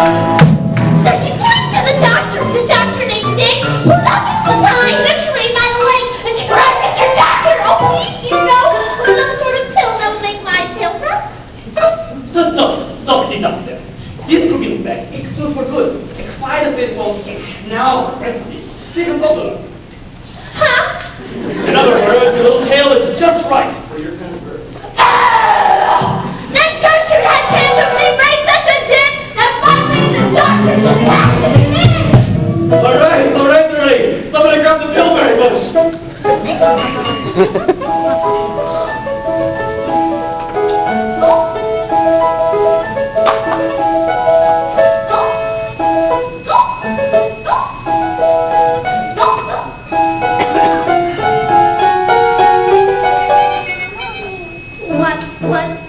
So she flew to the doctor, the What?